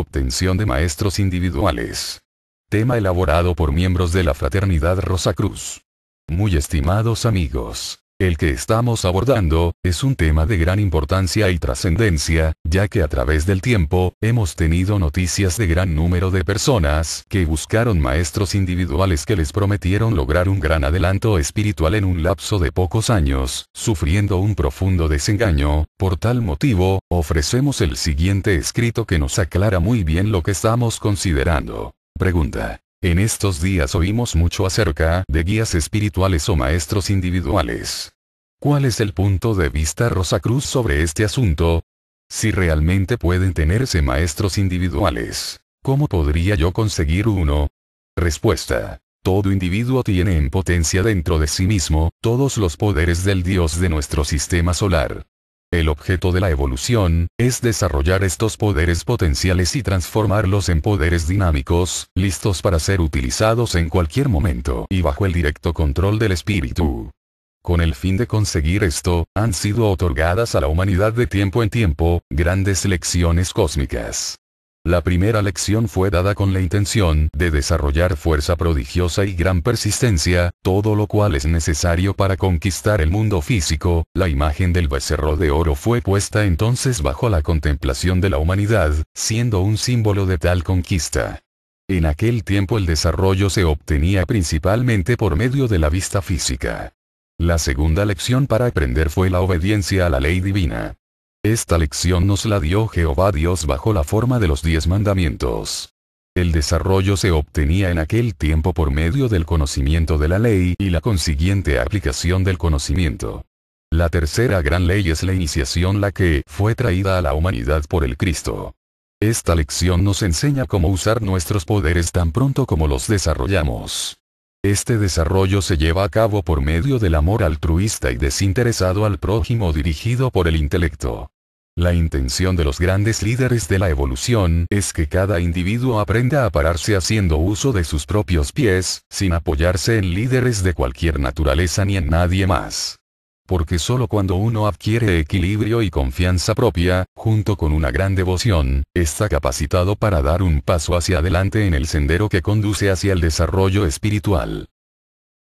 Obtención de maestros individuales. Tema elaborado por miembros de la Fraternidad Rosacruz. Muy estimados amigos. El que estamos abordando, es un tema de gran importancia y trascendencia, ya que a través del tiempo, hemos tenido noticias de gran número de personas que buscaron maestros individuales que les prometieron lograr un gran adelanto espiritual en un lapso de pocos años, sufriendo un profundo desengaño, por tal motivo, ofrecemos el siguiente escrito que nos aclara muy bien lo que estamos considerando. Pregunta. En estos días oímos mucho acerca de guías espirituales o maestros individuales. ¿Cuál es el punto de vista Rosacruz sobre este asunto? Si realmente pueden tenerse maestros individuales, ¿cómo podría yo conseguir uno? Respuesta. Todo individuo tiene en potencia dentro de sí mismo, todos los poderes del Dios de nuestro sistema solar. El objeto de la evolución, es desarrollar estos poderes potenciales y transformarlos en poderes dinámicos, listos para ser utilizados en cualquier momento y bajo el directo control del espíritu. Con el fin de conseguir esto, han sido otorgadas a la humanidad de tiempo en tiempo, grandes lecciones cósmicas. La primera lección fue dada con la intención de desarrollar fuerza prodigiosa y gran persistencia, todo lo cual es necesario para conquistar el mundo físico, la imagen del becerro de oro fue puesta entonces bajo la contemplación de la humanidad, siendo un símbolo de tal conquista. En aquel tiempo el desarrollo se obtenía principalmente por medio de la vista física. La segunda lección para aprender fue la obediencia a la ley divina. Esta lección nos la dio Jehová Dios bajo la forma de los diez mandamientos. El desarrollo se obtenía en aquel tiempo por medio del conocimiento de la ley y la consiguiente aplicación del conocimiento. La tercera gran ley es la iniciación la que fue traída a la humanidad por el Cristo. Esta lección nos enseña cómo usar nuestros poderes tan pronto como los desarrollamos. Este desarrollo se lleva a cabo por medio del amor altruista y desinteresado al prójimo dirigido por el intelecto. La intención de los grandes líderes de la evolución es que cada individuo aprenda a pararse haciendo uso de sus propios pies, sin apoyarse en líderes de cualquier naturaleza ni en nadie más porque solo cuando uno adquiere equilibrio y confianza propia, junto con una gran devoción, está capacitado para dar un paso hacia adelante en el sendero que conduce hacia el desarrollo espiritual.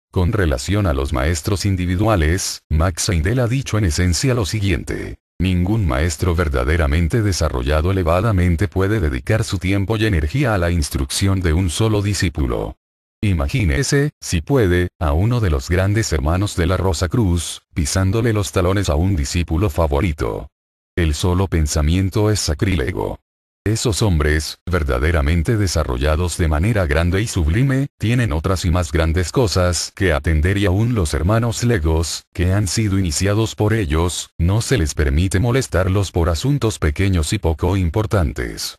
Con relación a los maestros individuales, Max Seidel ha dicho en esencia lo siguiente. Ningún maestro verdaderamente desarrollado elevadamente puede dedicar su tiempo y energía a la instrucción de un solo discípulo. Imagínese, si puede, a uno de los grandes hermanos de la Rosa Cruz, pisándole los talones a un discípulo favorito. El solo pensamiento es sacrílego. Esos hombres, verdaderamente desarrollados de manera grande y sublime, tienen otras y más grandes cosas que atender y aún los hermanos legos, que han sido iniciados por ellos, no se les permite molestarlos por asuntos pequeños y poco importantes.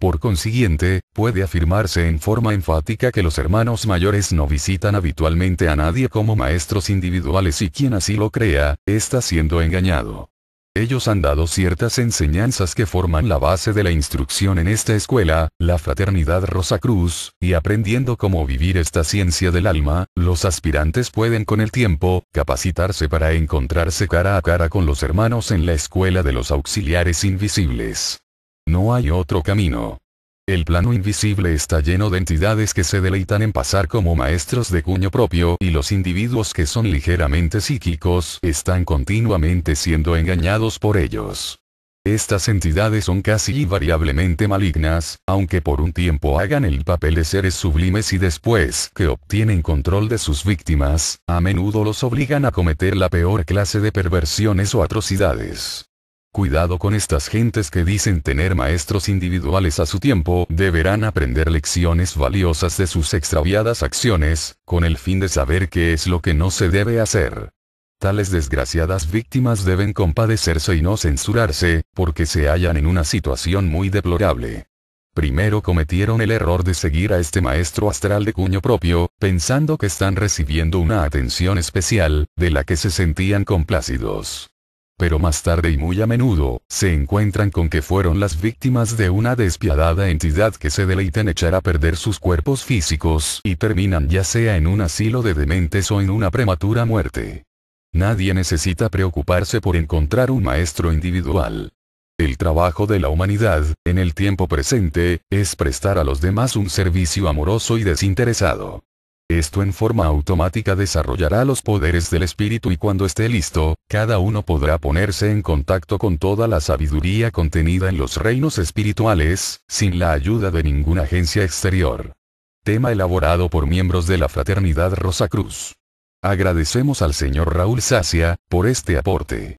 Por consiguiente, puede afirmarse en forma enfática que los hermanos mayores no visitan habitualmente a nadie como maestros individuales y quien así lo crea, está siendo engañado. Ellos han dado ciertas enseñanzas que forman la base de la instrucción en esta escuela, la Fraternidad Rosacruz, y aprendiendo cómo vivir esta ciencia del alma, los aspirantes pueden con el tiempo, capacitarse para encontrarse cara a cara con los hermanos en la escuela de los auxiliares invisibles. No hay otro camino. El plano invisible está lleno de entidades que se deleitan en pasar como maestros de cuño propio y los individuos que son ligeramente psíquicos están continuamente siendo engañados por ellos. Estas entidades son casi invariablemente malignas, aunque por un tiempo hagan el papel de seres sublimes y después que obtienen control de sus víctimas, a menudo los obligan a cometer la peor clase de perversiones o atrocidades. Cuidado con estas gentes que dicen tener maestros individuales a su tiempo, deberán aprender lecciones valiosas de sus extraviadas acciones, con el fin de saber qué es lo que no se debe hacer. Tales desgraciadas víctimas deben compadecerse y no censurarse, porque se hallan en una situación muy deplorable. Primero cometieron el error de seguir a este maestro astral de cuño propio, pensando que están recibiendo una atención especial, de la que se sentían complácidos pero más tarde y muy a menudo, se encuentran con que fueron las víctimas de una despiadada entidad que se deleita en echar a perder sus cuerpos físicos y terminan ya sea en un asilo de dementes o en una prematura muerte. Nadie necesita preocuparse por encontrar un maestro individual. El trabajo de la humanidad, en el tiempo presente, es prestar a los demás un servicio amoroso y desinteresado. Esto en forma automática desarrollará los poderes del espíritu y cuando esté listo, cada uno podrá ponerse en contacto con toda la sabiduría contenida en los reinos espirituales, sin la ayuda de ninguna agencia exterior. Tema elaborado por miembros de la Fraternidad Rosa Cruz. Agradecemos al señor Raúl Sacia, por este aporte.